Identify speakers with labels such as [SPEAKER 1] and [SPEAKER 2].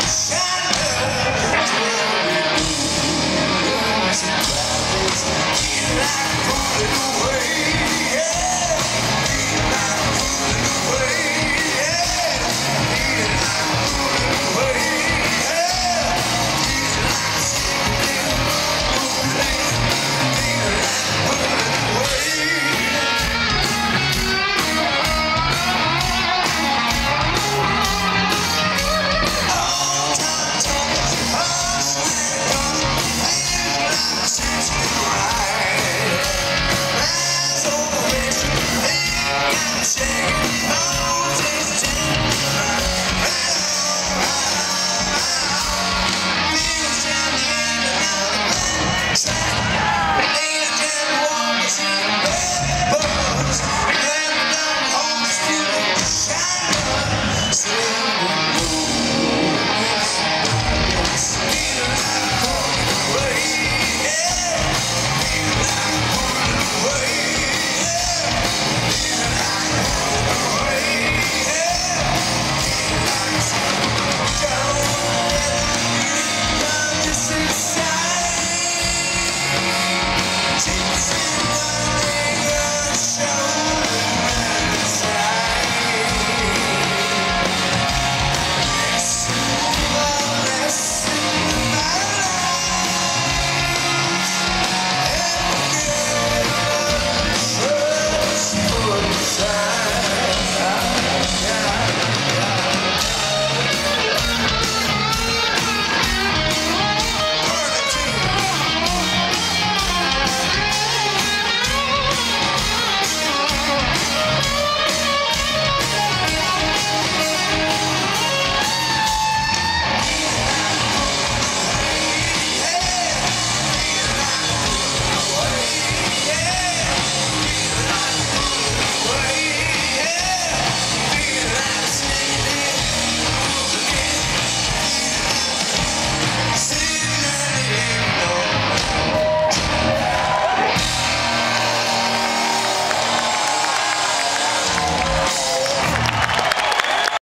[SPEAKER 1] Yeah.